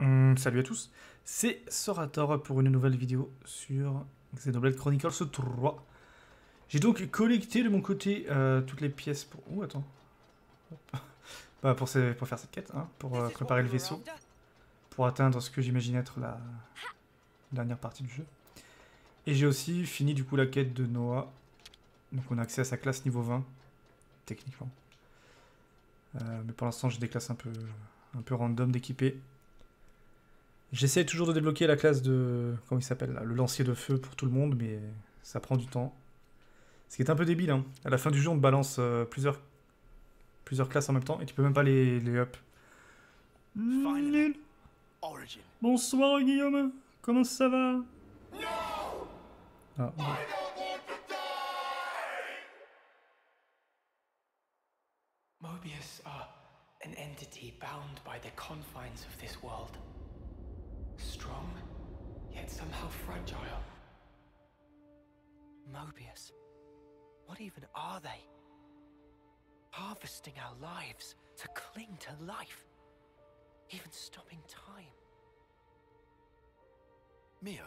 Hum, salut à tous, c'est Sorator pour une nouvelle vidéo sur Xenoblade Chronicles 3. J'ai donc collecté de mon côté euh, toutes les pièces pour... Ouh, attends. bah, pour, faire cette quête, hein, pour euh, préparer le vaisseau, pour atteindre ce que j'imagine être la dernière partie du jeu. Et j'ai aussi fini du coup la quête de Noah. Donc on a accès à sa classe niveau 20, techniquement. Euh, mais pour l'instant j'ai des classes un peu, un peu random d'équiper. J'essaie toujours de débloquer la classe de... Comment il s'appelle là Le lancier de feu pour tout le monde, mais ça prend du temps. Ce qui est un peu débile, hein. À la fin du jeu, on te balance euh, plusieurs... plusieurs classes en même temps et tu peux même pas les, les up. Finally. Nul. Origin. Bonsoir Guillaume, comment ça va? Ah, bon. Mobius are an entity bound by the confines of this world. Strong, yet somehow fragile. Mobius. What even are they? Harvesting our lives to cling to life. Even stopping time. Mio,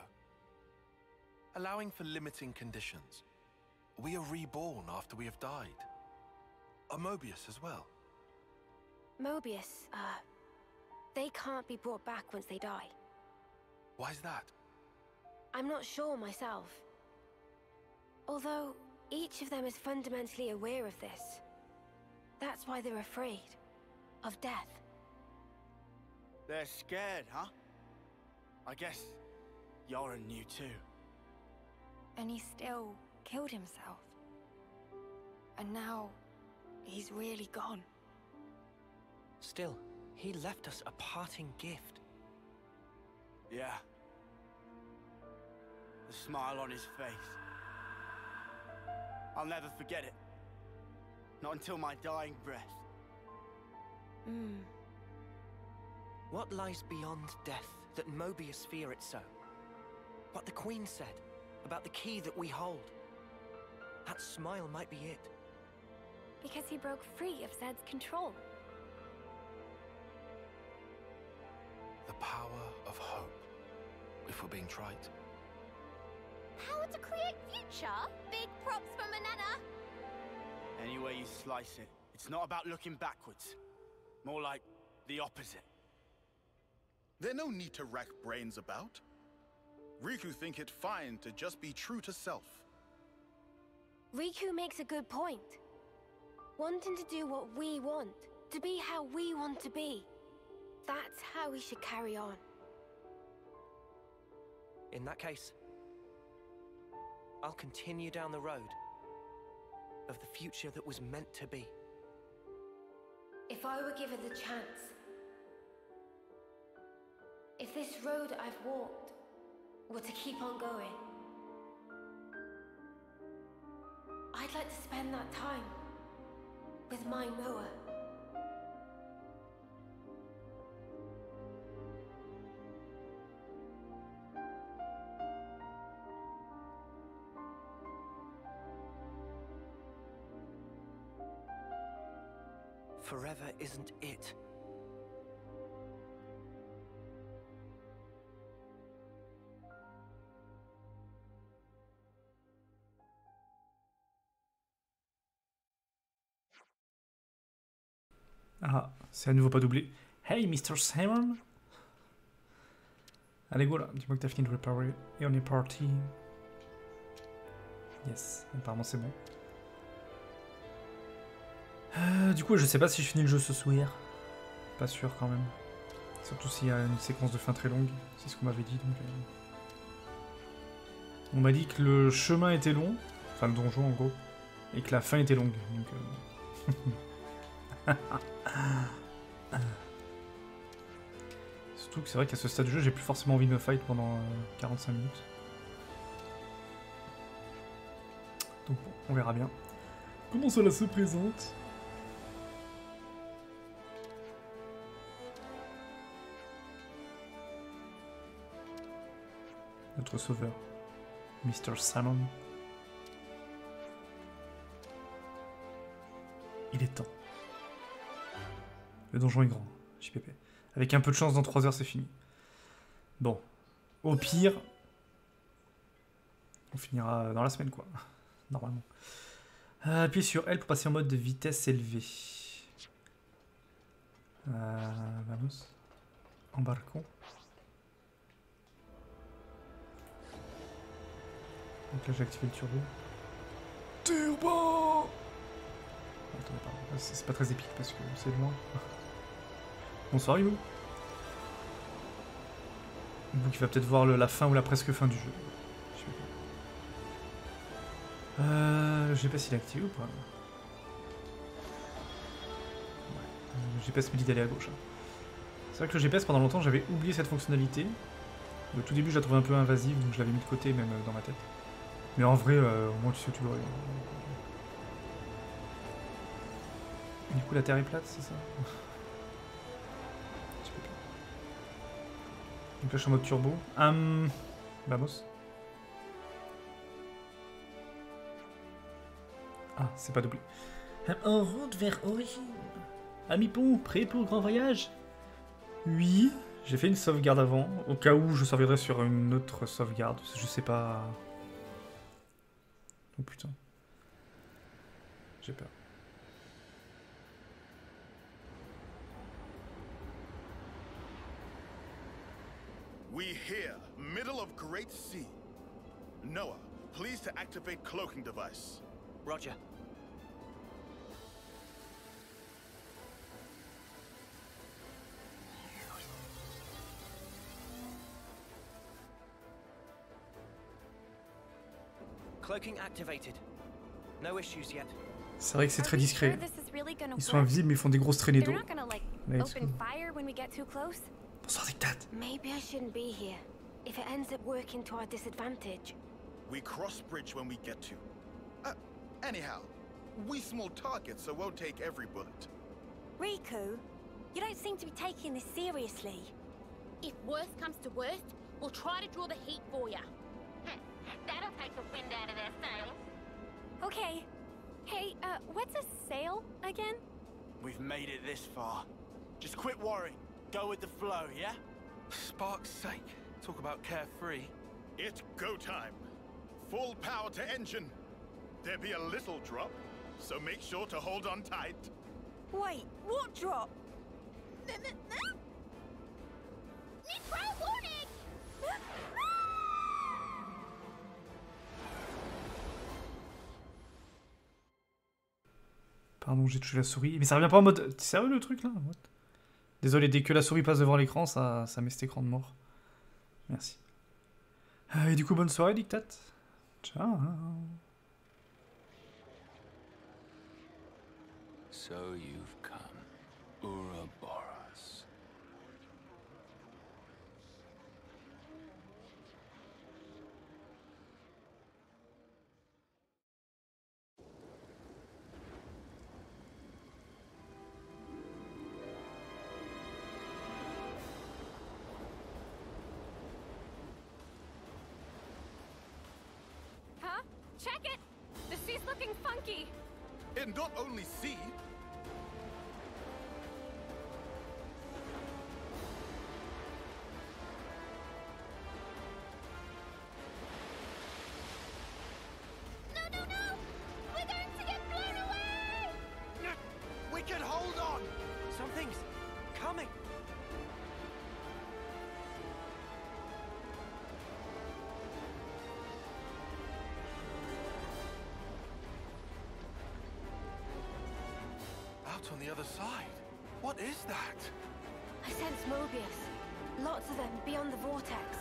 allowing for limiting conditions, we are reborn after we have died. A Mobius as well. Mobius, uh, they can't be brought back once they die. Why's that? I'm not sure myself. Although, each of them is fundamentally aware of this. That's why they're afraid. Of death. They're scared, huh? I guess Yoren knew too. And he still killed himself. And now he's really gone. Still, he left us a parting gift. Yeah. The smile on his face. I'll never forget it. Not until my dying breath. Hmm. What lies beyond death that Mobius fear it so? What the Queen said about the key that we hold. That smile might be it. Because he broke free of Zed's control. The power of hope, if we're being trite. Power to create future? Big props for Manana. Any way you slice it, it's not about looking backwards. More like the opposite. There's no need to rack brains about. Riku think it fine to just be true to self. Riku makes a good point. Wanting to do what we want, to be how we want to be. That's how we should carry on. In that case, I'll continue down the road of the future that was meant to be. If I were given the chance, if this road I've walked were to keep on going, I'd like to spend that time with my Noah. Forever isn't it. Ah, c'est à nouveau pas doublé. Hey, Mr. Simon Allez, go là, dis-moi que t'as fini de réparer. Et on est parti. Yes, apparemment c'est bon. Euh, du coup, je sais pas si je finis le jeu ce soir. Pas sûr quand même. Surtout s'il y a une séquence de fin très longue. C'est ce qu'on m'avait dit. Euh. On m'a dit que le chemin était long. Enfin, le donjon en gros. Et que la fin était longue. Euh, Surtout que c'est vrai qu'à ce stade du jeu, j'ai plus forcément envie de me fight pendant euh, 45 minutes. Donc bon, on verra bien. Comment cela se présente? Notre sauveur, Mr. Salmon. Il est temps. Le donjon est grand, JPP. Avec un peu de chance, dans 3 heures, c'est fini. Bon. Au pire, on finira dans la semaine, quoi. Normalement. Euh, appuyez sur L pour passer en mode de vitesse élevée. Euh, vamos. Embarquons. Donc là j'ai activé le turbo. Turbo Attendez, pardon. C'est c'est pas très épique parce que c'est loin. Bonsoir Hugo. Vous qui va peut-être voir le- la fin ou la presque fin du jeu. Je sais pas. Euh, le GPS il est activé ou pas Ouais. Le GPS me dit d'aller à gauche. hein. C'est vrai que le GPS pendant longtemps j'avais oublié cette fonctionnalité. Au tout début je la trouvais un peu invasive donc je l'avais mis de côté même euh, dans ma tête. Mais en vrai euh, au moins tu sais où tu dois aller. Du coup la Terre est plate c'est ça. Donc là je suis en mode turbo. Hum, vamos. Ah, c'est pas doublé. Hum, En route vers Origine. Ami Pont, prêt pour le grand voyage? Oui, j'ai fait une sauvegarde avant, au cas où je sauvegarderai sur une autre sauvegarde. Je sais pas. Oh putain. J'ai peur. We here, middle of Great Sea. Noah, please to activate cloaking device. Roger. C'est vrai que c'est Are très discret. is really gonna Ils sont work? invisibles mais ils font des grosses traînées They're d'eau. not gonna like Là, ils sont- open fire when we get too close. Bonsoir Dictat. Maybe I shouldn't be here. If it ends up working to our disadvantage. We cross bridge when we get to. Uh, anyhow, we small targets, so we won't take every bullet. Riku, you don't seem to be taking this seriously. If worst comes to worst, we'll try to draw the heat for you. That'll take the wind out of their sails. Okay. Hey, uh, what's a sail again? We've made it this far. Just quit worrying. Go with the flow, yeah? Spark's sake. Talk about carefree. It's go time. Full power to engine. There be a little drop, so make sure to hold on tight. Wait, what drop? Nitro Pardon, j'ai touché la souris. Mais ça revient pas en mode. T'es sérieux le truc là? What? Désolé, dès que la souris passe devant l'écran, ça, ça met cet écran de mort. Merci. Euh, et du coup, bonne soirée, Dictat. Ciao. So you've come, Ouroboros. Funky! And not only see, Out on the other side. What is that? I sense Mobius. Lots of them beyond the vortex.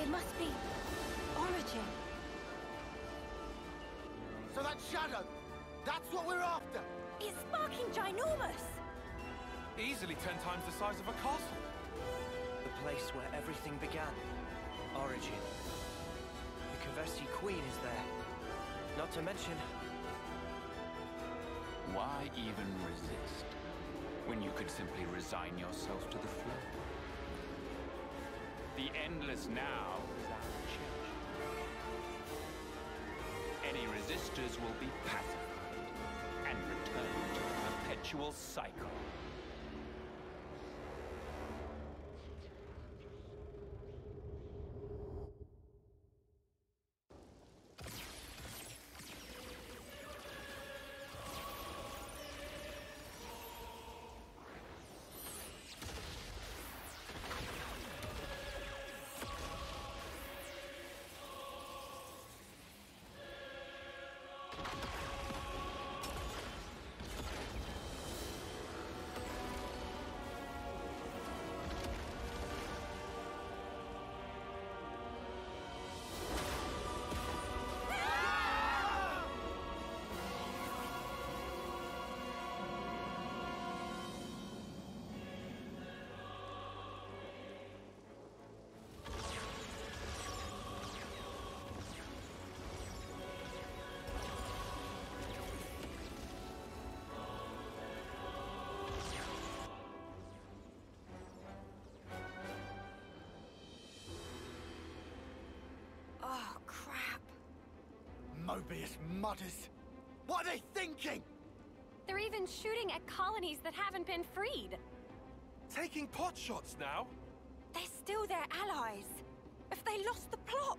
It must be Origin. So that shadow, that's what we're after! It's sparking ginormous! Easily ten times the size of a castle. The place where everything began. Origin. The Kavesi Queen is there. Not to mention, Why even resist when you could simply resign yourself to the flow? The endless now is our change. Any resistors will be pacified and returned to perpetual perpetual cycle. Mobius mutters. What are they thinking? They're even shooting at colonies that haven't been freed. Taking pot shots now? They're still their allies. If they lost the plot,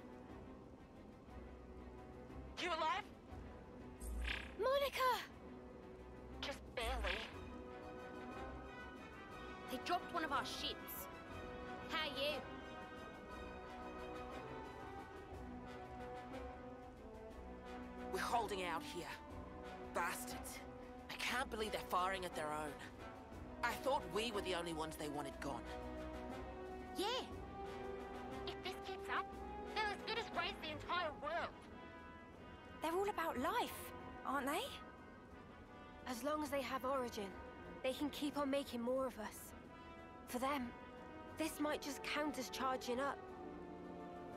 out here. Bastards. I can't believe they're firing at their own. I thought we were the only ones they wanted gone. Yeah. If this gets up, they'll as good as raise the entire world. they're all about life, aren't they? As long as they have Origin, they can keep on making more of us. For them, this might just count as charging up.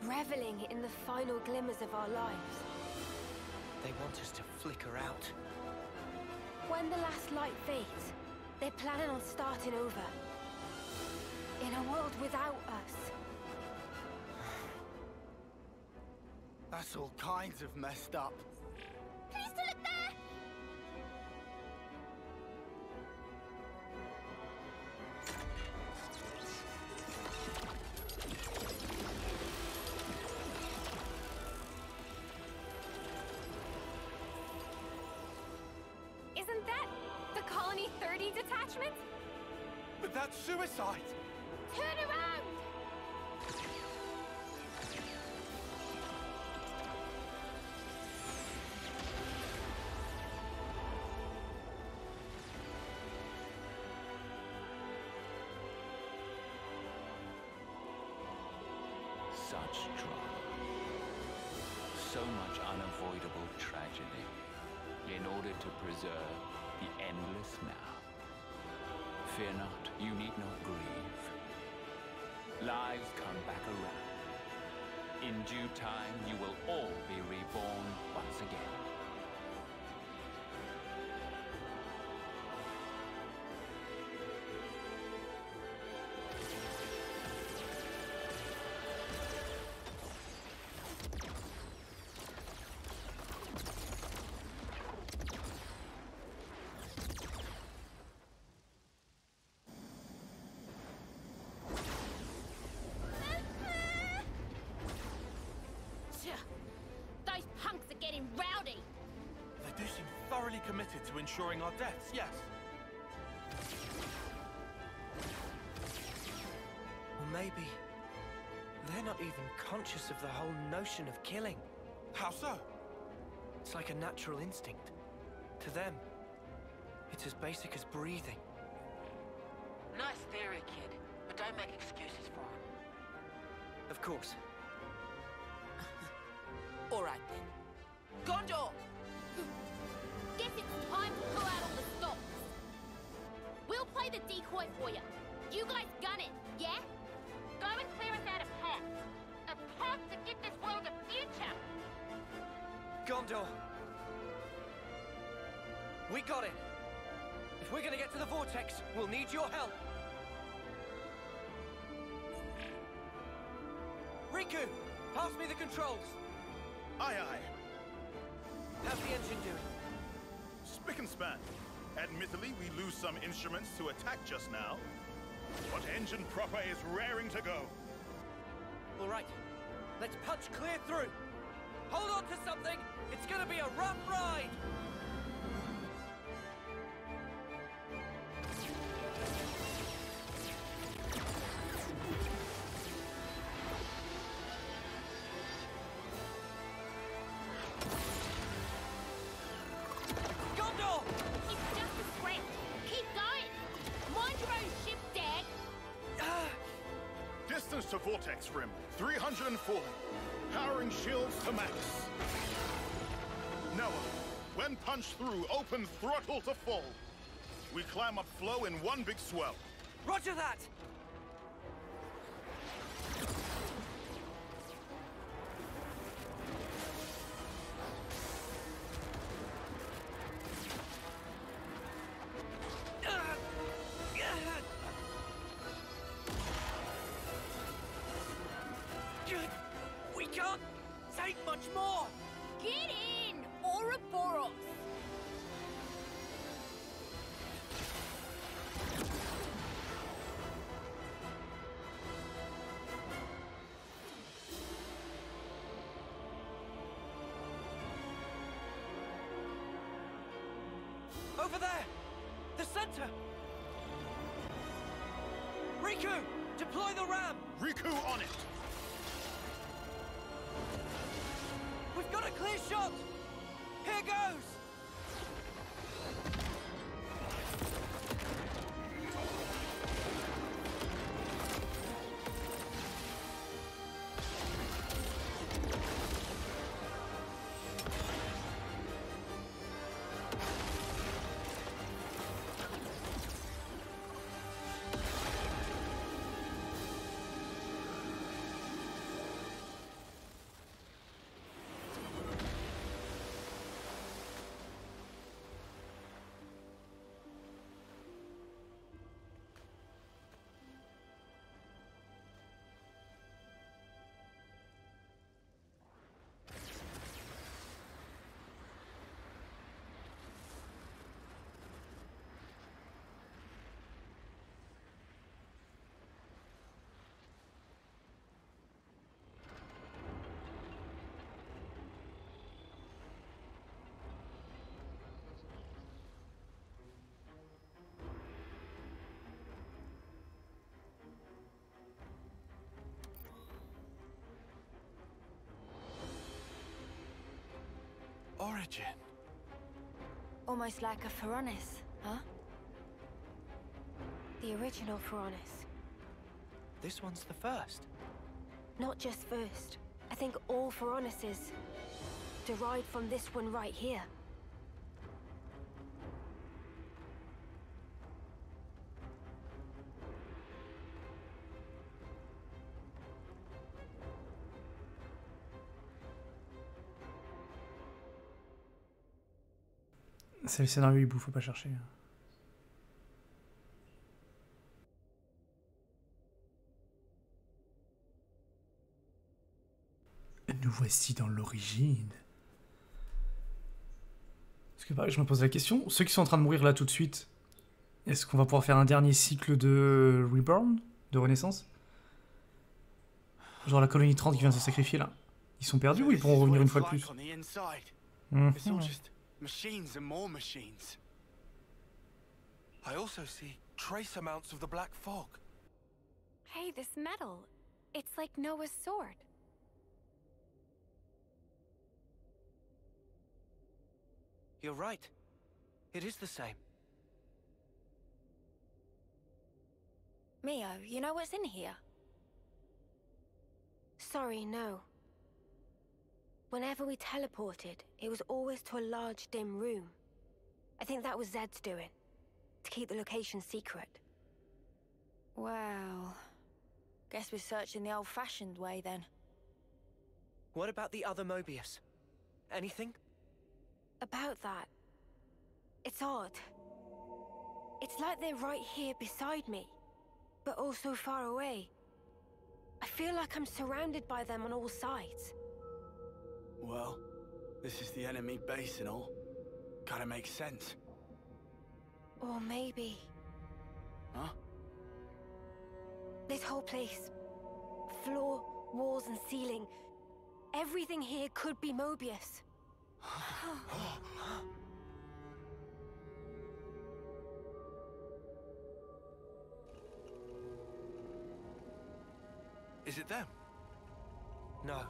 Reveling in the final glimmers of our lives. They want us to flicker out. When the last light fades, they're planning on starting over. In a world without us. That's all kinds of messed up. Colony 30 detachment? But that's suicide! Turn around! Such drama. So much unavoidable tragedy. In order to preserve the endless now. Fear not, you need not grieve. Lives come back around. In due time, you will all be reborn once again. Getting rowdy. They do seem thoroughly committed to ensuring our deaths, yes. Or maybe they're not even conscious of the whole notion of killing. How so? It's like a natural instinct. To them, it's as basic as breathing. Nice theory, kid. But don't make excuses for him. Of course. All right then. Gondor! Guess it's time to pull out all the stops. We'll play the decoy for you. You guys gun it, yeah? Go and clear us out a path. A path to give this world a future. Gondor! We got it! If we're gonna get to the Vortex, we'll need your help! Riku! Pass me the controls! Aye, aye. How's the engine doing? Spick and span. Admittedly, we lose some instruments to attack just now, but engine proper is raring to go. All right, let's punch clear through. Hold on to something. It's gonna be a rough ride. Vortex Rim, 340. Powering shields to max. Noah, when punched through, open throttle to full. We climb up flow in one big swell. Roger that! Over there! The center! Riku! Deploy the ram! Riku on it! We've got a clear shot! Here goes! Origin. Almost like a Pharaonis, huh? The original Pharaonis. This one's the first. Not just first. I think all Pharaonises derived from this one right here. C'est le scénario hibou, faut pas chercher. Nous voici dans l'origine. Parce que pareil, je me pose la question, ceux qui sont en train de mourir là tout de suite, est-ce qu'on va pouvoir faire un dernier cycle de Reborn De Renaissance? Genre la colonie 30 qui vient de se sacrifier là. Ils sont perdus ou ils pourront revenir une fois de plus? The inside. It's all just machines and more machines. I also see trace amounts of the black fog. Hey, this metal. It's like Noah's sword. You're right. It is the same. Mio, you know what's in here? Sorry, no. Whenever we teleported, it was always to a large, dim room. I think that was Zed's doing. To keep the location secret. Well, guess we're searching the old-fashioned way then. What about the other Mobius? Anything? About that. It's odd. It's like they're right here beside me, but also far away. I feel like I'm surrounded by them on all sides. Well, this is the enemy base and all. Kinda makes sense. Or maybe. Huh? This whole place. Floor, walls, and ceiling. Everything here could be Mobius. Is it them? No.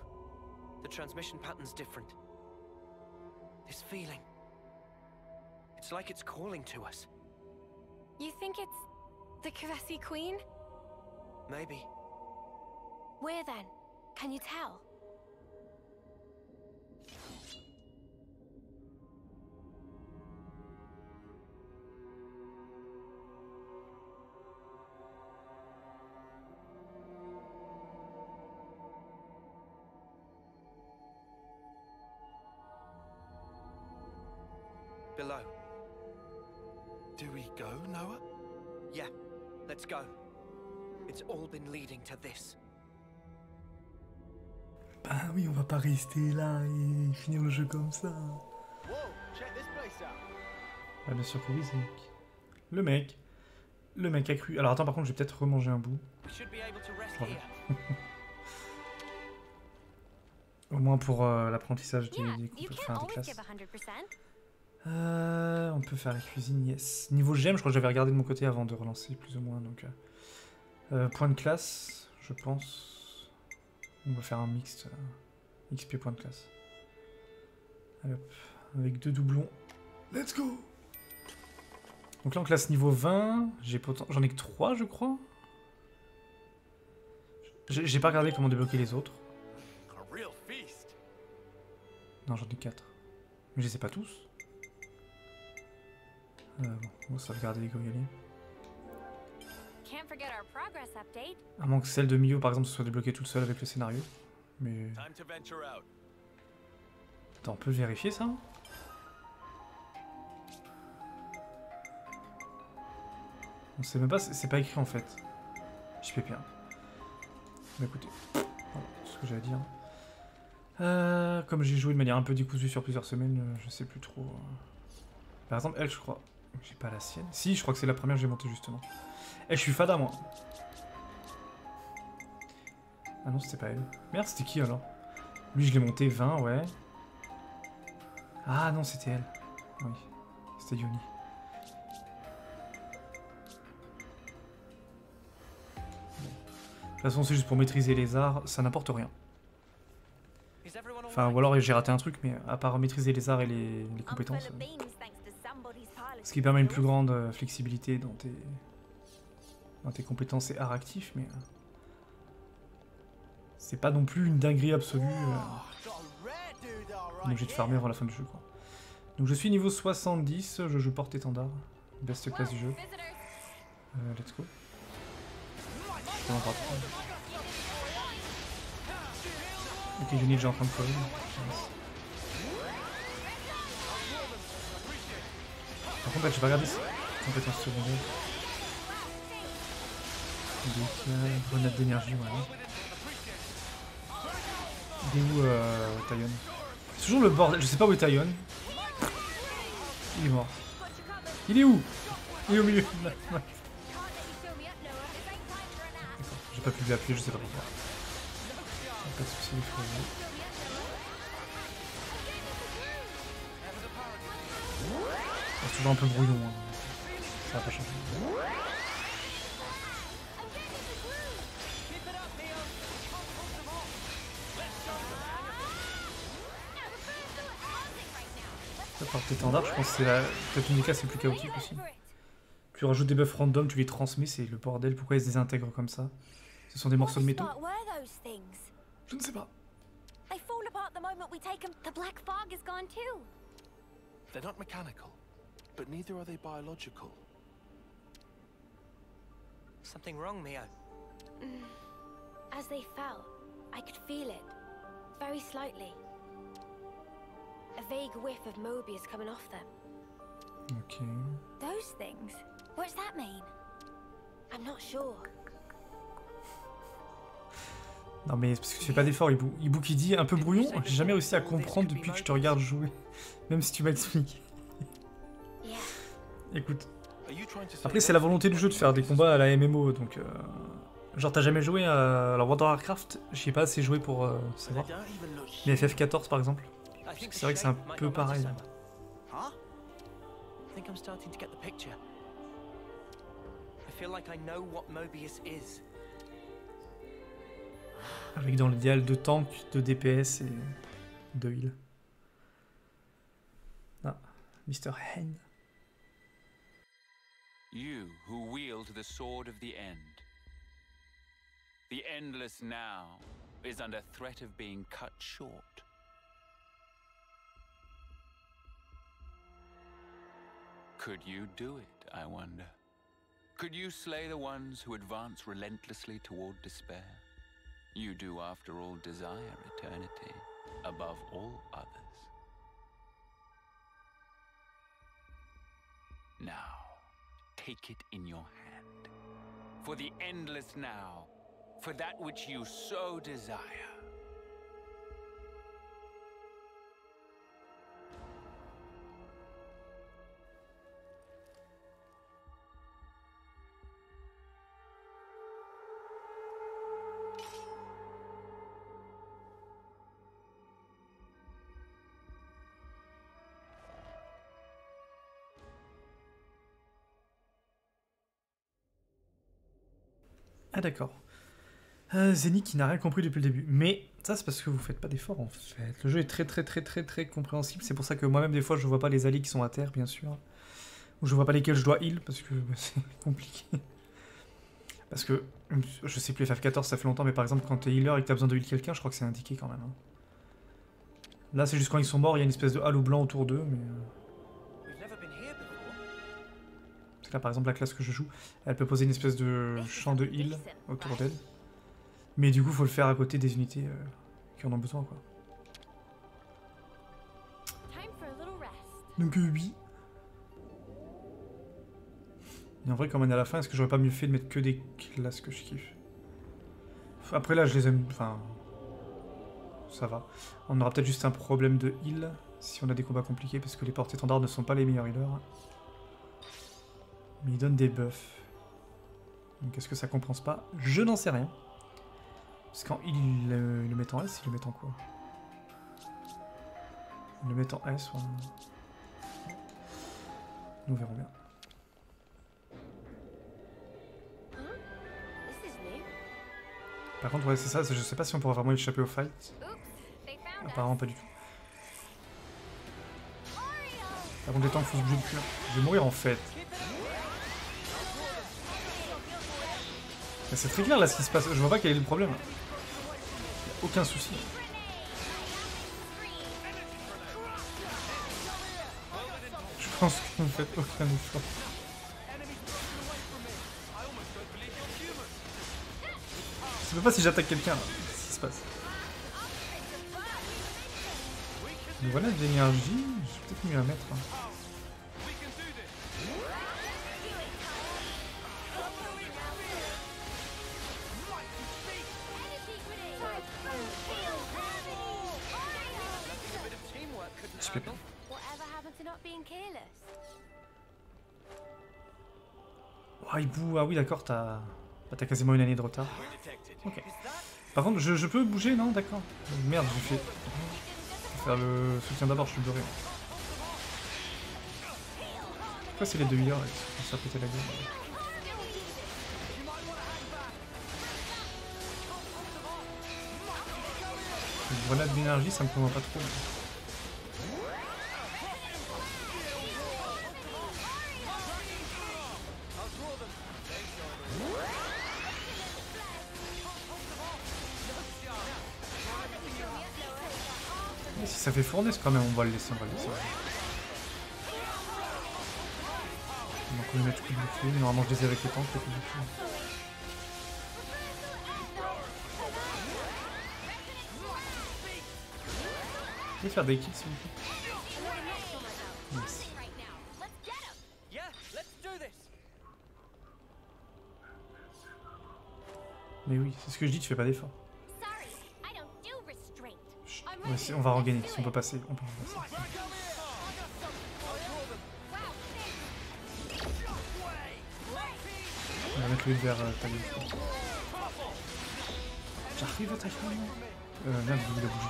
The transmission pattern's different. This feeling. It's like it's calling to us. You think it's the Kavesi Queen? Maybe. Where then? Can you tell? It's all been leading to this. Bah oui, on va pas rester là et finir le jeu comme ça. Whoa, check this place out. Ah, bien sûr que oui, Nick. Le mec. Le mec a cru. Alors attends, par contre, je vais peut-être remanger un bout. Au moins pour euh, l'apprentissage des, des, enfin, classes. give 100%. Euh, on peut faire la cuisine, yes. Niveau gemme, je crois que j'avais regardé de mon côté avant de relancer, plus ou moins. Donc, euh, euh, point de classe, je pense. On va faire un mixte. euh, XP point de classe. Allez hop, avec deux doublons. Let's go Donc là, en classe niveau 20, j'ai poten- j'en ai que 3, je crois. J'ai pas regardé comment débloquer les autres. Non, j'en ai 4. Mais je les ai pas tous. Euh, bon, on va sauvegarder les gogolis. À moins que celle de Mio, par exemple, soit débloquée toute seule avec le scénario. Mais. Attends, on peut vérifier ça On sait même pas, c'est pas écrit en fait. Je fais bien. Bah écoutez, voilà ce que j'ai à dire. Euh, comme j'ai joué de manière un peu décousue sur plusieurs semaines, euh, je sais plus trop. euh. Par exemple, elle, je crois. J'ai pas la sienne. Si, je crois que c'est la première que j'ai montée justement. Eh, je suis fada moi. Ah non, c'était pas elle. Merde, c'était qui alors? Lui, je l'ai monté 20, ouais. Ah non, c'était elle. Oui, c'était Yoni. De toute façon, c'est juste pour maîtriser les arts, ça n'apporte rien. Enfin, ou alors j'ai raté un truc, mais à part maîtriser les arts et les, compétences, euh, ce qui permet une plus grande euh, flexibilité dans tes, dans tes compétences et arts actifs, mais euh, c'est pas non plus une dinguerie absolue. on est obligé de farmer avant la fin du jeu, quoi. Donc je suis niveau 70, je joue porte-étendard, best classe du jeu. Euh, let's go. Je. Ok, est déjà en train de courir. Par contre, là, j'ai pas regardé ses compétences secondaires. Décal, grenade d'énergie, voilà. Il est où, euh, C'est toujours le bordel, je sais pas où est Tayon. Il est mort. Il est où? Il est au milieu. J'ai pas pu l'appuyer, je sais pas pourquoi. Pas de soucis, les frérots. C'est toujours un peu brouillon, hein. ça va pas changer. La porte étendard, je pense que c'est la... peut-être une des les plus chaotiques aussi. Tu rajoutes des buffs random, tu les transmets, c'est le bordel. Pourquoi ils se désintègrent comme ça? Ce sont des morceaux de métaux? Je ne sais pas. They fall apart the moment we take them. The black fog is gone too. They're not mechanical, but neither are they biological. Something wrong, Mio? As they fell, I could feel it. Very slightly. A vague whiff of Mobius coming off them. Ok. Those things? What's that mean? I'm not sure. Non mais c'est parce que tu fais pas d'effort, Ibu. Ibu qui dit un peu brouillon, j'ai jamais réussi à comprendre depuis que je te regarde jouer. Même si tu m'expliques. Écoute, Après, c'est la volonté du jeu de faire des combats à la MMO, donc... euh, Genre, t'as jamais joué à... Alors, World of Warcraft, j'y ai pas assez joué pour euh, savoir. Mais FF14, par exemple. C'est vrai que c'est un peu pareil. Avec dans l'idéal de tank, de DPS et de heal. Ah, Mr. Hen. You who wield the sword of the end. The endless now is under threat of being cut short. Could you do it, I wonder? Could you slay the ones who advance relentlessly toward despair? You do, after all, desire eternity above all others. Now, take it in your hand. For the endless now, for that which you so desire. Ah d'accord. Euh, qui n'a rien compris depuis le début. Mais ça c'est parce que vous faites pas d'efforts en fait. Le jeu est très très très très très compréhensible. C'est pour ça que moi-même des fois je vois pas les alliés qui sont à terre bien sûr. Ou je vois pas lesquels je dois heal parce que bah, c'est compliqué. Parce que je sais plus FF14 ça fait longtemps mais par exemple quand t'es healer et que t'as besoin de heal quelqu'un je crois que c'est indiqué quand même. hein. Là c'est juste quand ils sont morts il y a une espèce de halo blanc autour d'eux mais... là, par exemple, la classe que je joue, elle peut poser une espèce de champ de heal autour d'elle. Mais du coup, faut le faire à côté des unités euh, qui en ont besoin, quoi. Donc, euh, oui. Et en vrai, comme on est à la fin, est-ce que j'aurais pas mieux fait de mettre que des classes que je kiffe? Après, là, je les aime... Enfin... Ça va. On aura peut-être juste un problème de heal si on a des combats compliqués, parce que les portes-étendards ne sont pas les meilleurs healers. Mais ils donnent des buffs. Donc est-ce que ça compense pas? Je n'en sais rien. Parce qu'en heal, il, le- il met en S, il le met en quoi? Il le met en S ou en... Nous verrons bien. Par contre, ouais, c'est ça, je sais pas si on pourra vraiment échapper au fight. Apparemment pas du tout. Par contre, des temps, faut se bouger le. Je vais mourir en fait. C'est très clair là ce qui se passe. Je vois pas quel est le problème. A aucun souci. Je pense que vous faites aucun effort. Je sais pas si j'attaque quelqu'un là. Qu'est-ce qui se passe Mais voilà de l'énergie, j'ai peut-être mieux à mettre. hein. Oui d'accord, t'as bah, t'as quasiment une année de retard. Par contre, je, peux bouger, non? D'accord. Merde, j'ai fait... Faire le soutien d'abord, je suis doré. Pourquoi c'est les deux healers là, qui sont la gueule? Une grenade d'énergie, ça me convainc pas trop. Ça fait fournaise quand même, on va le laisser, on va le laisser. Donc on va mettre coup de bouclier, normalement je les ai avec les les coups de bouclier. Vous pouvez faire des kills s'il vous plaît. Mais oui, c'est ce que je dis, tu fais pas d'effort. On va regagner, si on peut passer, on peut passer. va mettre le vers euh, ta gueule. J'arrive à t'attaquer Euh, merde, il a bougé.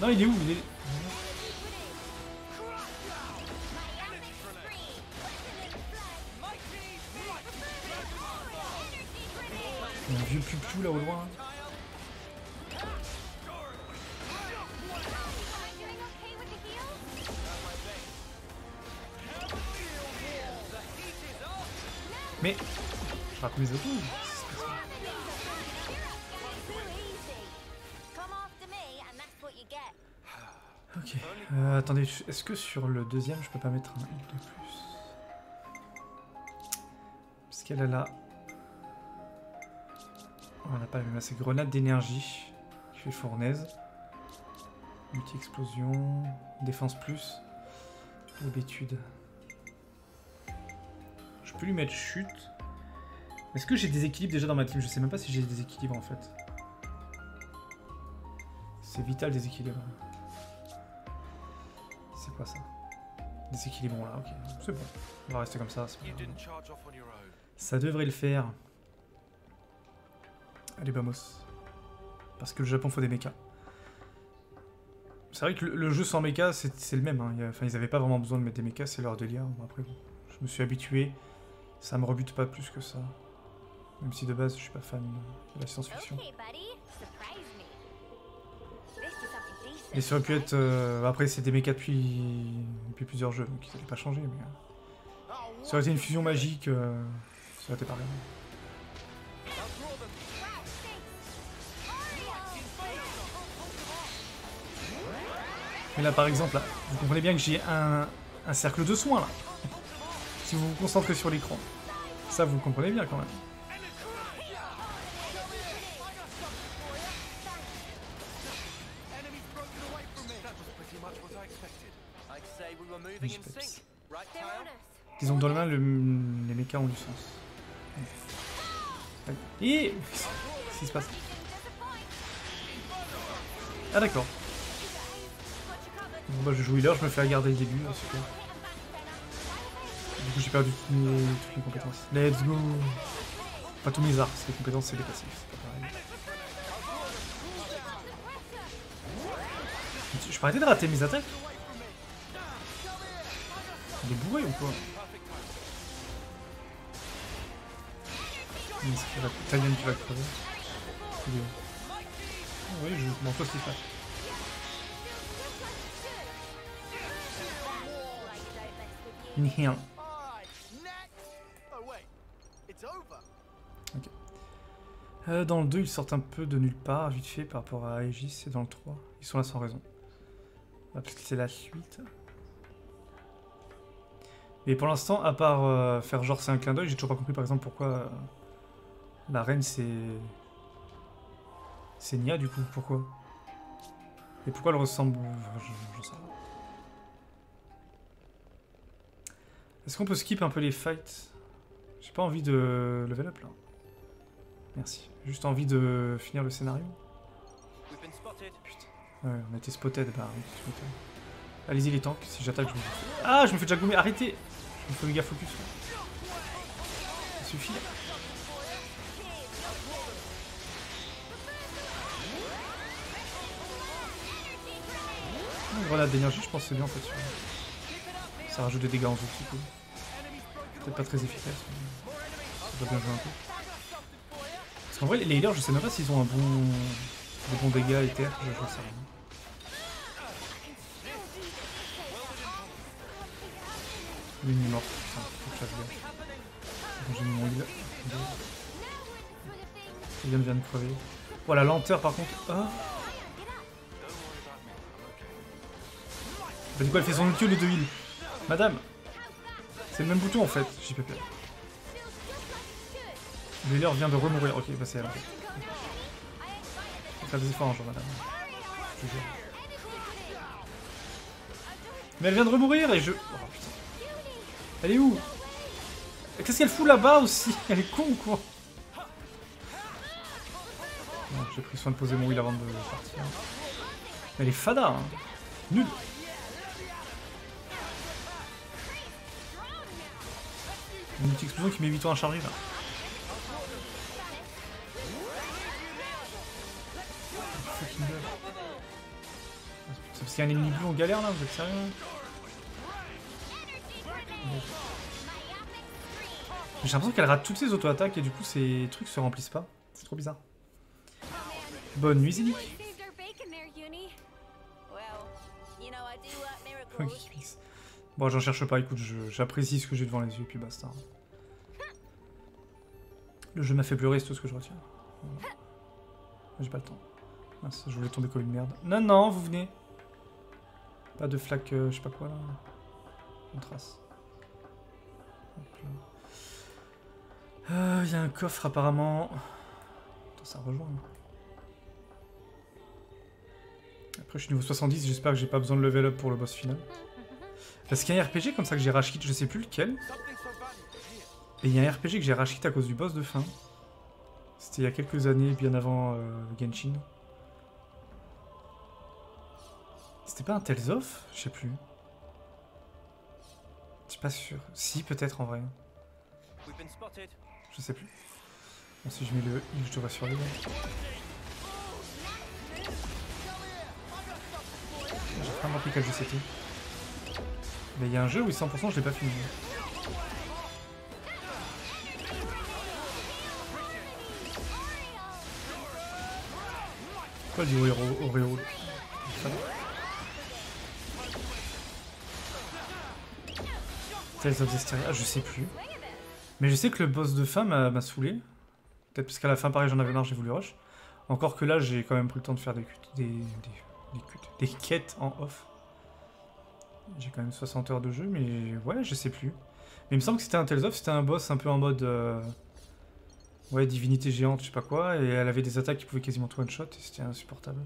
Non, il est où? Il est... Il y a un vieux pupiou là au loin. Je. Ok. Euh, attendez, est-ce que sur le deuxième, je peux pas mettre un hit de plus? Parce qu'elle a là... On n'a pas la même, c'est grenade d'énergie. qui fait fournaise. Multi-explosion. Défense plus. Habitude. Je peux lui mettre chute. Est-ce que j'ai des équilibres déjà dans ma team? Je sais même pas si j'ai des équilibres en fait. C'est vital des équilibres. C'est quoi ça? Des équilibres là, ok. C'est bon. On va rester comme ça. Ça devrait le faire. Allez, vamos. Parce que le Japon faut des mechas. C'est vrai que le, jeu sans mecha, c'est le même. Hein. Enfin, ils avaient pas vraiment besoin de mettre des mechas, c'est leur délire. après, je me suis habitué. Ça me rebute pas plus que ça. Même si de base, je suis pas fan de la science-fiction. Et ça aurait pu être... Euh, après, c'est des mechas depuis... depuis plusieurs jeux, donc ils n'allaient pas changer, mais... Euh, ça aurait été une fusion magique, euh, ça aurait été pareil. Mais là, par exemple, vous comprenez bien que j'ai un, un cercle de soins, là. Si vous vous concentrez sur l'écran. Ça, vous comprenez bien, quand même. Ils ont dans le main, le, les mechas ont du sens. Et Qu'est-ce qui se passe? Ah d'accord. Bon bah je joue healer, je me fais garder le début, super. Du coup j'ai perdu toutes mes, toutes mes, compétences. Let's go Pas tous mes arts, parce que les compétences c'est des passifs, c'est pas pareil. Je peux arrêter de rater mes attaques? Il est bourré ou quoi va... Italienne qui va crever. Il est où Oui, je m'en fous ce qu'il fait. Ok. Euh, dans le 2, ils sortent un peu de nulle part, vite fait, par rapport à Aegis, et dans le 3, ils sont là sans raison. Ah, parce que c'est la suite. Mais pour l'instant, à part euh, faire genre c'est un clin d'œil, j'ai toujours pas compris par exemple pourquoi euh, la reine c'est... C'est Nia du coup, pourquoi? Et pourquoi elle ressemble... Je, sais pas. Est-ce qu'on peut skip un peu les fights? J'ai pas envie de level up là. Merci. Juste envie de finir le scénario. Putain. Ouais, on a été spotted, bah oui, Allez-y les tanks, si j'attaque je vous... Ah, je me fais déjà gommer, arrêtez Je me fais méga focus. Ça suffit. Une grenade d'énergie, je pense que c'est bien en fait. Ça rajoute des dégâts en c'est cool. Peut-être pas très efficace, mais ça doit bien jouer un peu. Parce qu'en vrai, les healers, je sais même pas s'ils ont un bon... des bons dégâts éther, je sais rien. Lui, il est mort. Putain, faut que je. J'ai mon heal. Il vient de crever. Voilà, lenteur par contre. Ah Bah, du coup, elle fait son ulti au lieu de heal. Madame C'est le même bouton en fait, JPP. Le healer vient de remourir. Ok, bah c'est elle. Faut faire des efforts madame. Mais elle vient de remourir et je... Oh putain. Elle est où? Qu'est-ce qu'elle fout là-bas aussi? Elle est con ou quoi? J'ai pris soin de poser mon wheel avant de partir. Elle est fada, hein. Nul Une petite explosion qui met 8 ans à charger là. Ah, c'est parce qu'il y a un ennemi bleu en galère là, vous êtes sérieux? J'ai l'impression qu'elle rate toutes ses auto-attaques et du coup ses trucs se remplissent pas. C'est trop bizarre. Bonne nuit fixe. Bon, j'en cherche pas, écoute, j'apprécie ce que j'ai devant les yeux et puis basta. Le jeu m'a fait pleurer, c'est tout ce que je retiens. J'ai pas le temps. Mince, je voulais tomber comme une merde. Non, non, vous venez. Pas de flaque, euh, je sais pas quoi là. Une trace. Euh, Il y a un coffre apparemment. Attends, ça rejoint. Après, je suis niveau 70, j'espère que j'ai pas besoin de level up pour le boss final. Parce qu'il y a un RPG comme ça que j'ai rage quit, je sais plus lequel. Et il y a un RPG que j'ai rage quit à cause du boss de fin. C'était il y a quelques années, bien avant euh, Genshin. C'était pas un Tales of? Je sais plus. Je suis pas sûr. Si, peut-être en vrai. Je sais plus. Bon, si je mets le I, je devrais survivre. J'ai vraiment rappelé quel jeu c'était. Mais il y a un jeu où 100% je l'ai pas fini. Il dit Oreo Oreo? Tales of Zestiria, je sais plus. Mais je sais que le boss de fin m'a saoulé. Peut-être parce qu'à la fin, pareil, j'en avais marre, j'ai voulu rush. Encore que là, j'ai quand même pris le temps de faire des, des, des, des, quêtes en off. J'ai quand même 60 heures de jeu, mais ouais, je sais plus. Mais il me semble que c'était un Tales of, c'était un boss un peu en mode. euh, Ouais, divinité géante, je sais pas quoi, et elle avait des attaques qui pouvaient quasiment tout one-shot, et c'était insupportable.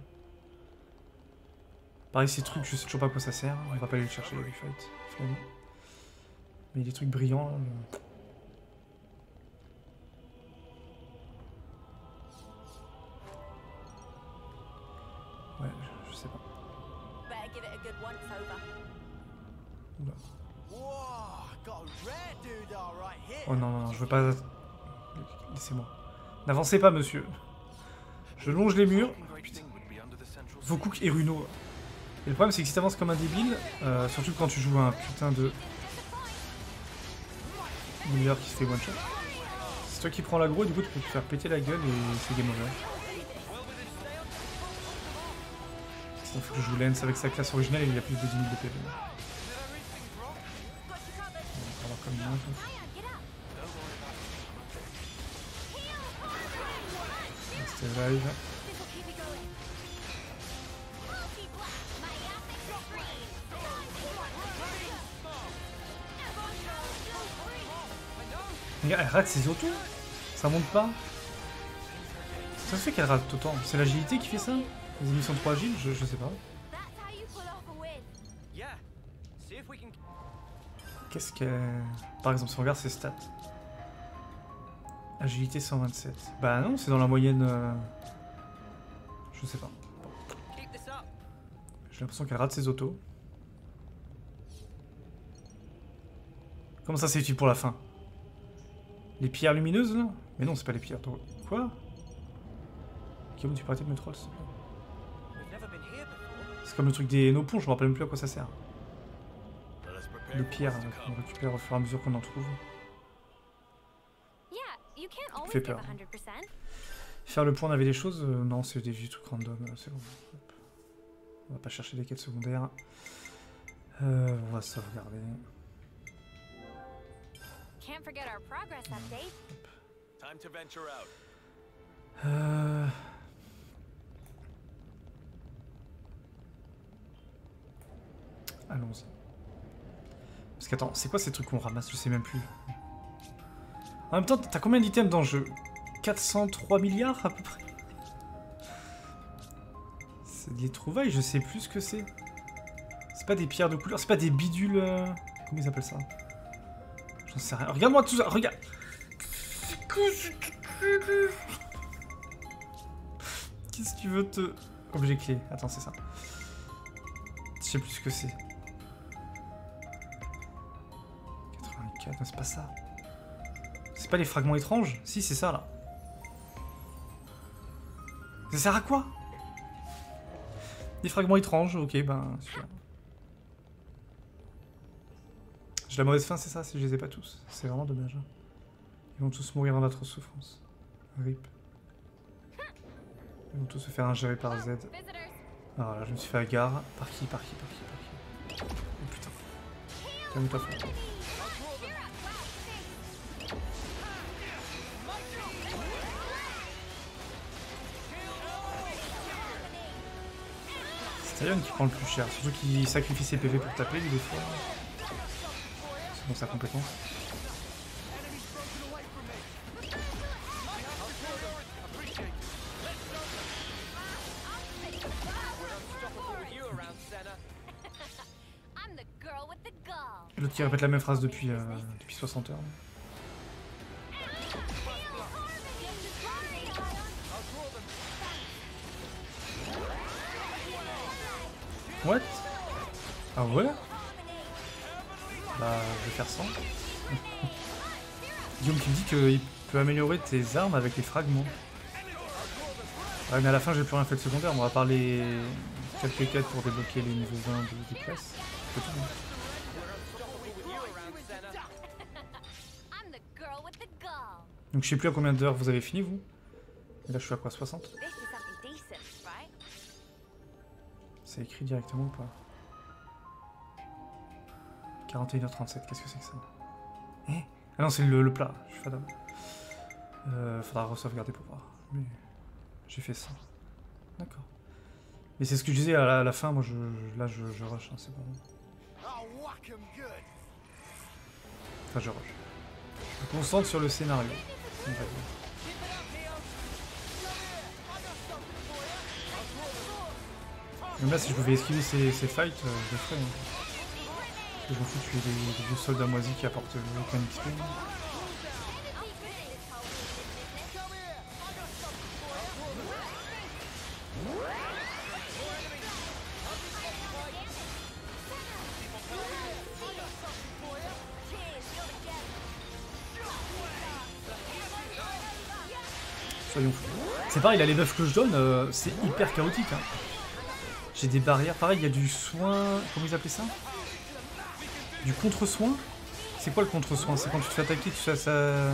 Pareil, ces trucs, je sais toujours pas à quoi ça sert, on va pas aller le chercher, les fights, finalement. Mais les trucs brillants, le- Oh non, non, non, je veux pas... Laissez-moi. N'avancez pas, monsieur. Je longe les murs. Putain. Et Runo. Et le problème, c'est que si t'avances comme un débile, euh, surtout quand tu joues un putain de... Meilleur qui se fait one shot. C'est toi qui prends l'aggro et du coup tu peux te faire péter la gueule et c'est game over. Sinon faut que je joue Lens avec sa classe originale et il y a plus de 10 000 de PV. Comme quoi. C'était. Regarde, elle rate ses autos Ça monte pas Ça se fait qu'elle rate autant C'est l'agilité qui fait ça? Les émissions trop agiles je, je sais pas. Qu'est-ce qu'elle... Par exemple, si on regarde ses stats. Agilité 127. Bah non, c'est dans la moyenne... euh, Je sais pas. J'ai l'impression qu'elle rate ses autos. Comment ça c'est utile pour la fin? Les pierres lumineuses là? Mais non, c'est pas les pierres. Quoi? Kimo, tu peux arrêter de me troll s'il te plaît? C'est comme le truc des nopons, je me rappelle même plus à quoi ça sert. Pierres what's to euh, qu'on récupère au fur et à mesure qu'on en trouve. Always fait peur. 100%. Faire le point, on avait des choses euh, Non, c'est des vieux trucs random, euh, c'est bon. On va pas chercher des quêtes secondaires. Euh, on va sauvegarder. Forget Parce qu'attends, c'est quoi ces trucs qu'on ramasse Je sais même plus. En même temps, t'as combien d'items dans le jeu? 403 milliards à peu près? C'est des trouvailles, je sais plus ce que c'est. C'est pas des pierres de couleur, c'est pas des bidules... euh, Comment ils appellent ça? J'en sais rien. Regarde-moi tout ça, regarde Qu'est-ce que tu veux te... Objet clé. Attends, c'est ça. Je sais plus ce que c'est. 84, non, c'est pas ça. C'est pas les fragments étranges? Si, c'est ça, là. Ça sert à quoi? Des fragments étranges, ok, ben super. J'ai la mauvaise fin, c'est ça, si je les ai pas tous. C'est vraiment dommage. hein. Ils vont tous mourir en notre souffrance. RIP. Ils vont tous se faire ingérer par Z. Ah, voilà, je me suis fait agarre. Par qui, par qui, par qui, par qui? Oh putain. C'est Tyrion qui prend le plus cher, surtout qu'il sacrifie ses PV pour taper, des fois. C'est bon, sa compétence. L'autre qui répète la même phrase depuis, euh, depuis 60 heures. What? Ah ouais? Bah, je vais faire ça. Guillaume qui me dit qu'il peut améliorer tes armes avec les fragments. Ouais, mais à la fin, j'ai plus rien fait de secondaire. On va parler quelques quêtes pour débloquer les niveaux 20 de- des classes. C'est tout. hein. Donc je sais plus à combien d'heures vous avez fini vous Et là je suis à quoi 60 C'est écrit directement ou pas 41h37, qu'est-ce que c'est que ça Eh Ah non c'est le, le plat, je suis. Euh, faudra re-sauvegarder pour voir. Mais j'ai fait ça. D'accord. Mais c'est ce que je disais à la, fin, moi je, je- là je, je rush, hein, c'est bon. Enfin je rush. Je me concentre sur le scénario. Même là, si je pouvais esquiver ces, ces fights, euh, je le ferais. hein. Je m'en fous de tuer des, vieux soldats moisis qui apportent euh, aucun XP. Soyons fous. C'est pareil, là, les buffs que je donne, euh, c'est hyper chaotique. hein. J'ai des barrières. Pareil, il y a du soin. Comment ils appelaient ça? Du contre-soin? C'est quoi le contre-soin? C'est quand tu te fais attaquer, tu fais ça.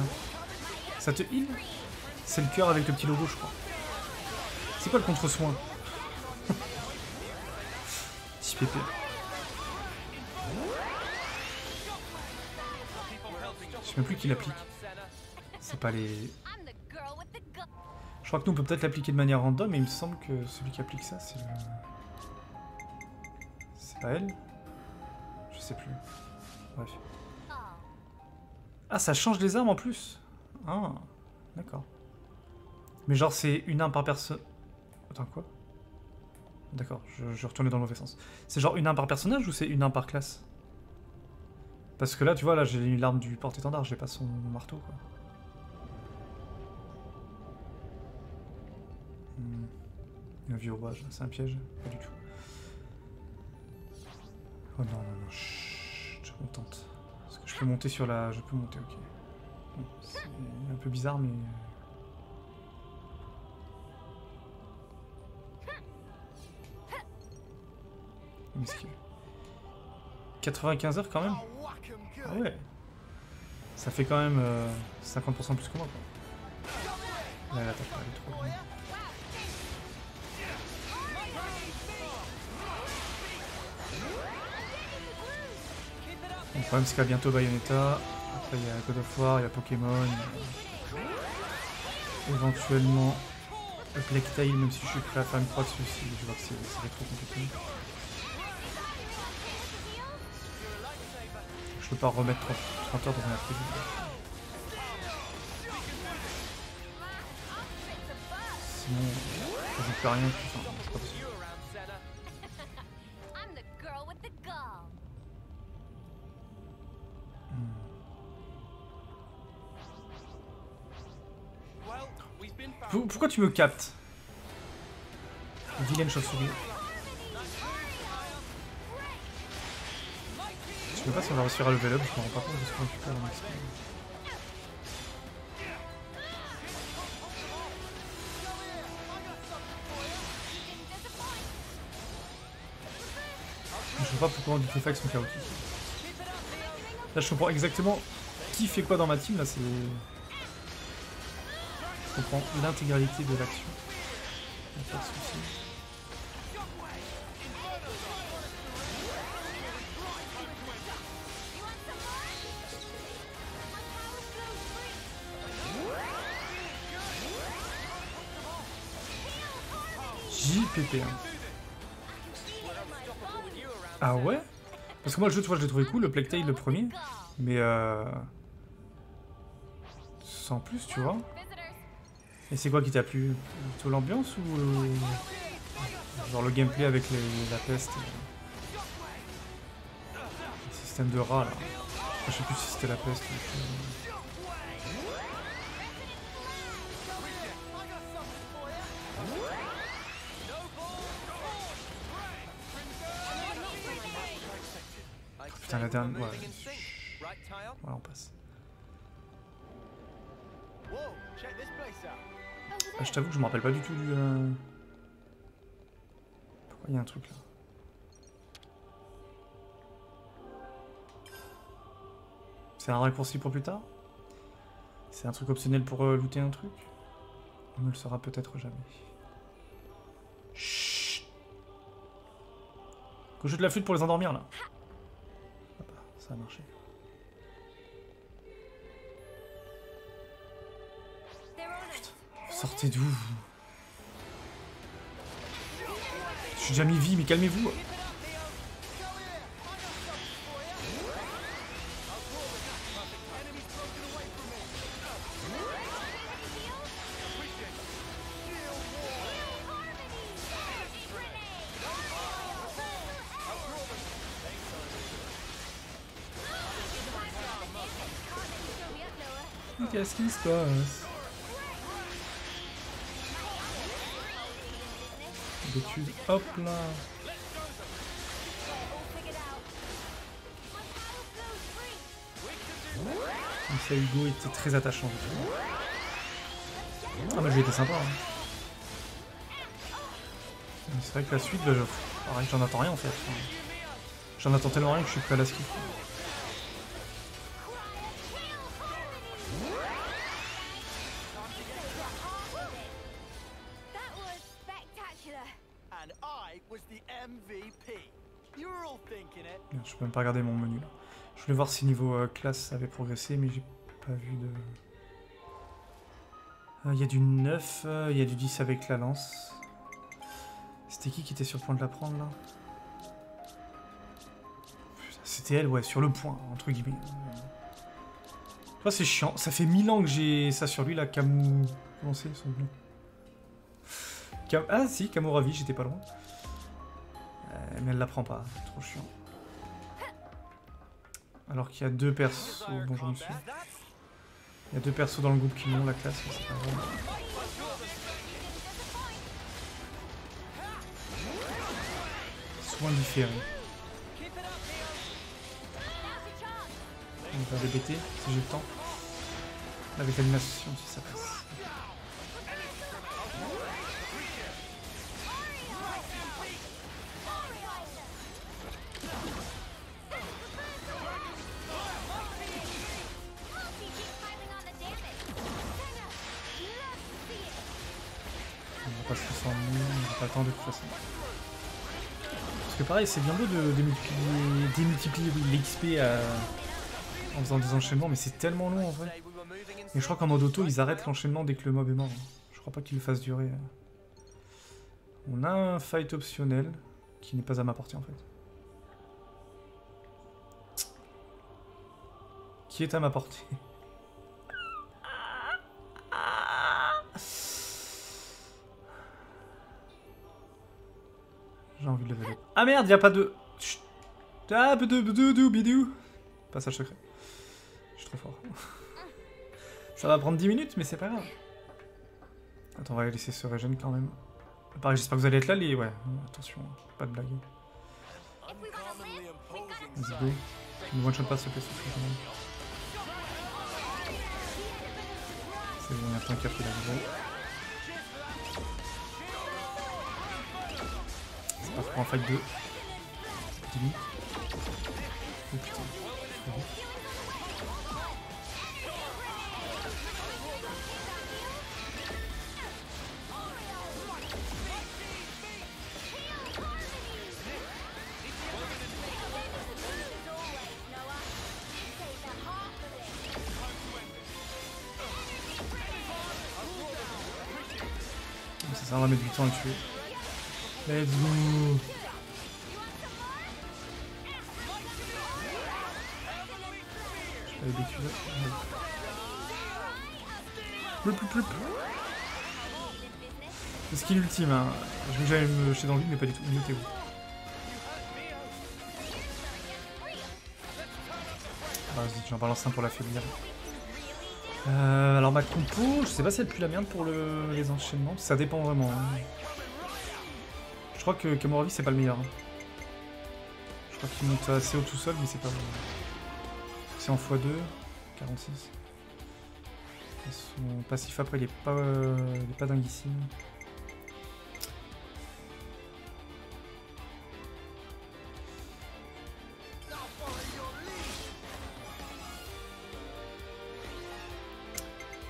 Ça te heal? C'est le cœur avec le petit logo, je crois. C'est quoi le contre-soin? Petit pépé. Je sais même plus qui l'applique. C'est pas les. Je crois que nous on peut peut-être l'appliquer de manière random, mais il me semble que celui qui applique ça, c'est le. Pas elle Je sais plus. Bref. Ah, ça change les armes en plus Ah, d'accord. Mais genre, c'est une arme par personne. Attends, quoi? D'accord, je, je retournais dans le mauvais sens. C'est genre une arme par personnage ou c'est une arme par classe? Parce que là, tu vois, là, j'ai l'arme du porte-étendard, j'ai pas son marteau, quoi. Hmm. Un vieux rouage, c'est un piège? Pas du tout. Oh non, non, non, chut, je me tente. Est-ce que je peux monter sur la... Je peux monter, ok. C'est un peu bizarre, mais... Une esquive. 95 heures quand même Ah ouais Ça fait quand même euh, 50% plus que moi, quoi. Là, elle est trop Le problème c'est a bientôt Bayonetta, après il y a God of War, il y a Pokémon, éventuellement le Plague Tale, même si je suis prêt à faire une croix dessus si je vois que c'est trop compliqué. Je peux pas remettre 30, 30 heures dans un RPG. Sinon, plus à rien, enfin, c'est pas possible. Pourquoi tu me captes Vilaine chauve-souris. Je sais pas si on va réussir à level up, je me rends pas compte de ce qu'on récupère dans XP. comprends pas pourquoi les fights sont chaotiques. Là, je comprends exactement qui fait quoi dans ma team. Là, c'est. Je comprends l'intégralité de l'action. Y a pas de souci. JPP1. Ah ouais? Parce que moi le jeu, tu vois, je l'ai trouvé cool, le Plague le premier. Mais euh... Sans plus, tu vois. Et c'est quoi qui t'a plu? Plutôt l'ambiance ou... euh, Genre le gameplay avec la peste Le système de rats là? Je sais plus si c'était la peste. Putain la dernière... Ouais. Voilà, on passe. Check this. Ah, je t'avoue que je me rappelle pas du tout du... euh, Pourquoi il y a un truc là C'est un raccourci pour plus tard? C'est un truc optionnel pour euh, looter un truc? On ne le saura peut-être jamais. Chut je de la flûte pour les endormir là. Ça a marché. Sortez d'où Je suis mis vie, mais calmez-vous. Qu'est-ce qui se passe? Hop là ça, Hugo était très attachant. Ah, mais j'ai été sympa. hein. C'est vrai que la suite, bah, j'en attends rien en fait. J'en attends tellement rien que je suis prêt à la skip. Pas regarder mon menu. Je voulais voir si niveau euh, classe avait progressé, mais j'ai pas vu de. Euh, Il y a du 9, euh, il y a du 10 avec la lance. C'était qui qui était sur le point de la prendre là? C'était elle, ouais, sur le point, entre guillemets. Tu vois, c'est chiant. Ça fait 1000 ans que j'ai ça sur lui, là, Camus. Comment c'est son nom? Ah, si, Ravi, j'étais pas loin. Mais elle la prend pas, trop chiant. Alors qu'il y a deux persos suis. Il y a deux persos dans le groupe qui l'ont la classe, mais c'est pas. Soin différé. On va les BT si j'ai le temps. Avec l'animation si ça passe. De toute façon. Parce que pareil, c'est bien beau de démultiplier, l'XP à- en faisant des enchaînements, mais c'est tellement long en vrai. Et je crois qu'en mode auto, ils arrêtent l'enchaînement dès que le mob est mort. Je crois pas qu'ils le fassent durer. On a un fight optionnel qui n'est pas à ma portée en fait. Qui est à ma portée? Ah merde, y a pas de. Ah, bidou. Passage secret. Je suis trop fort. Ça va prendre 10 minutes, mais c'est pas grave. Attends, on va laisser ce régène quand même. Pareil, j'espère que vous allez être là, les. Ouais, attention, pas de blague. Vas-y, go. Ne one shot pas, s'il te plaît. C'est bon, il y a plein qui la. On se prend un fight 2. Jimmy. Oh putain. Ça, on va mettre du temps à tuer. Let's go Je vais BQ là. Plup, plup, plup. C'est skill ultime, hein. Je que j'aille me jeter dans le vide, mais pas du tout. Mutez-vous. Ah, Vas-y, j'en balance un pour l'affaiblir. Euh, alors ma compo, je sais pas si elle pue la merde pour le, les enchaînements, ça dépend vraiment. hein. Je crois que Kamoravi c'est pas le meilleur. hein. Je crois qu'il monte assez haut tout seul, mais c'est pas... C'est en x2, 46. Et son passif après il est pas, euh, il est pas dinguissime.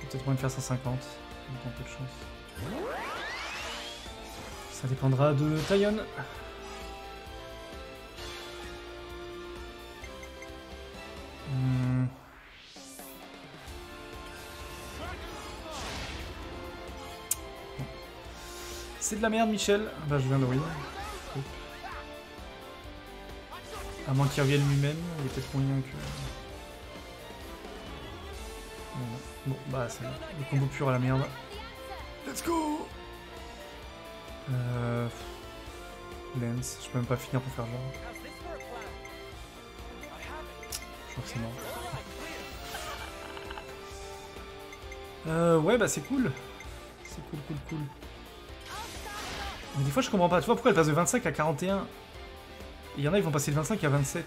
Peut-être moyen de faire 150, avec un peu de chance. Ça dépendra de Tayon. Hmm. C'est de la merde, Michel. Bah, je viens de win. À moins qu'il revienne lui-même, il y a peut-être moyen que. Bon, bah, c'est le combo pur à la merde. Let's go Euh... Lens, je peux même pas finir pour faire genre. Je que c'est mort. Euh, ouais, bah c'est cool. C'est cool, cool, cool. Mais des fois, je comprends pas. Tu vois pourquoi elle passe de 25 à 41 Il y en a, ils vont passer de 25 à 27.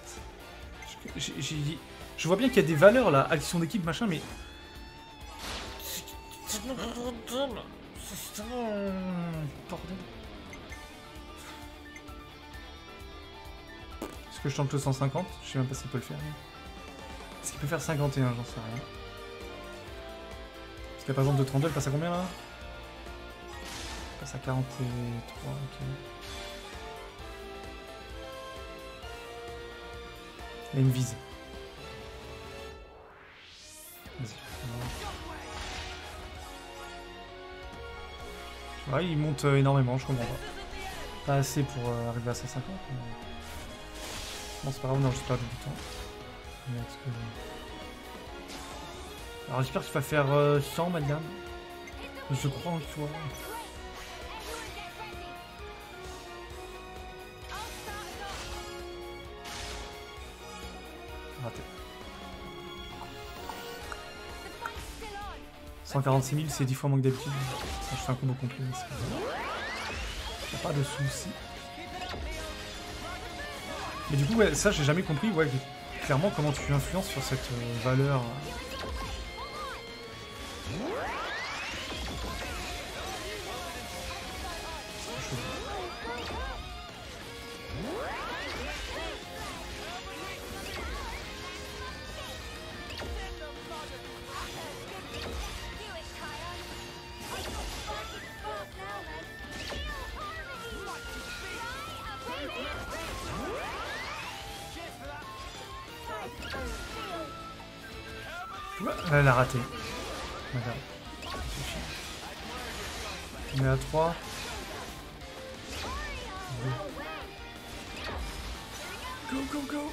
Je, j'ai- je vois bien qu'il y a des valeurs là, action d'équipe, machin, mais. Bordel. Est-ce que je tente le 150 Je sais même pas s'il peut le faire. Est-ce qu'il peut faire 51 J'en sais rien. Parce que par exemple de 32, elle passe à combien là? Elle passe à 43, ok. Il y a une vise. Vas-y. Ouais, il monte euh, énormément, je comprends pas. Pas assez pour euh, arriver à 150. Mais... Bon, c'est pas grave, on a juste perdu du temps. Alors j'espère qu'il va faire euh, 100, madame. Je crois en toi. Raté. 146 000, c'est 10 fois moins que d'habitude. Je fais un combo complet, pas de soucis. Mais du coup, ça, j'ai jamais compris, clairement, comment tu influences sur cette euh, valeur. Elle a raté. Regarde. On est à 3. Go, go, go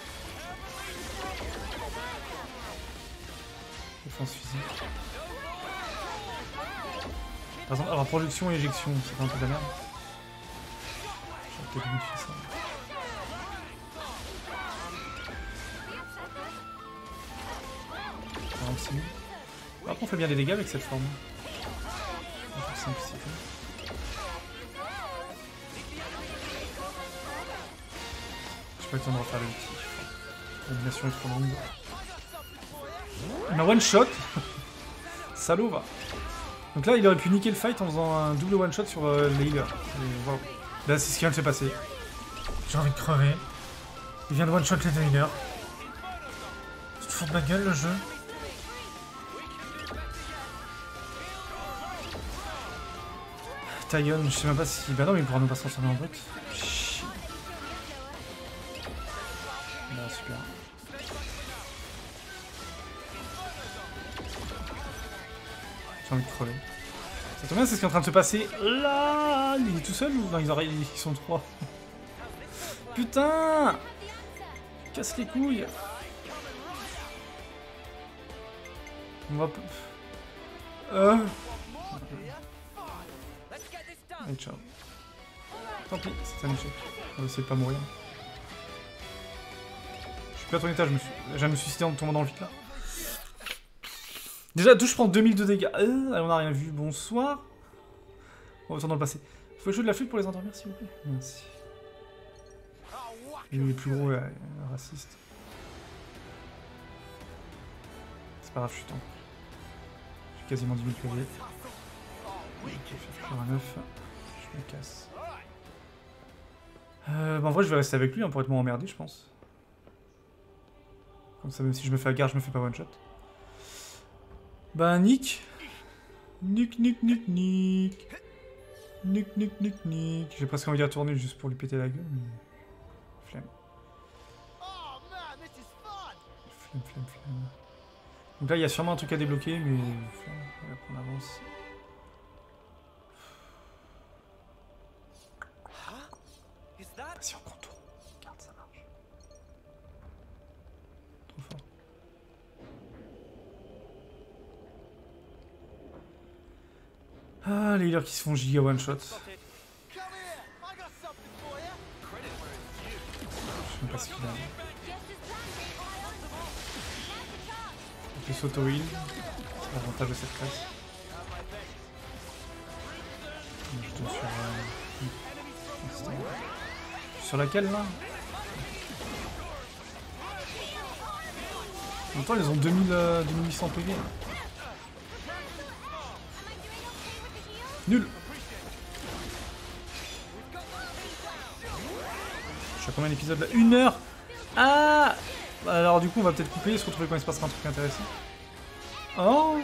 Défense physique. Par exemple, alors projection et éjection, c'est pas un peu de la merde peut-être ça. On fait bien des dégâts avec cette forme. De simplicité. J'ai pas le temps de refaire le outil. L'animation est trop longue. Il m'a one shot Salaud va Donc là il aurait pu niquer le fight en faisant un double one shot sur euh, les healers. Là c'est ce qui vient de se passer. J'ai envie de crever. Il vient de one shot les deux healers. Tu te fous de ma gueule le jeu? Taillon, je sais même pas si. Bah non mais il pourra même pas se transformer en bot. Shit. Bah super. J'ai envie de crever. Ça tombe bien, c'est ce qui est en train de se passer là Il est tout seul ou non ils, en... ils sont trois Putain Casse les couilles On va... Euh... Tant pis, c'est un échec. On va essayer de pas mourir. Je suis plus à ton étage, je me suis... Me suicider en tombant dans le vide là. Déjà, d'où je prends 2000 de dégâts. Euh, on a rien vu. Bonsoir. On retourne dans le passé. Faut jouer de la flûte pour les endormir, s'il vous plaît. Merci. Il est plus gros, euh, raciste. C'est pas grave, je suis temps. J'ai quasiment 10 000 PV. Je vais faire un 9. Je me casse. Euh, bah en vrai, je vais rester avec lui hein, pour être moins emmerdé, je pense. Comme ça, même si je me fais à garde, je me fais pas one shot. Bah, Nick. Nick, Nick, Nick, Nick. Nick, Nick, Nick, Nick. J'ai presque envie de retourner juste pour lui péter la gueule, mais... Flemme. Flemme, flemme, flemme. Donc là, il y a sûrement un truc à débloquer, mais... Flemme. On avance. Ah, les healers qui se font giga one shot. Je sais même pas ce qu'il a. Plus auto-heal. C'est l'avantage de cette classe. Plutôt sur, euh... sur laquelle là En même temps, ils ont 2000, euh, 2800 PV. Nul. Je suis à combien d'épisodes là? Une heure. Ah! Alors du coup on va peut-être couper se retrouver quand il se passera un truc intéressant. Oh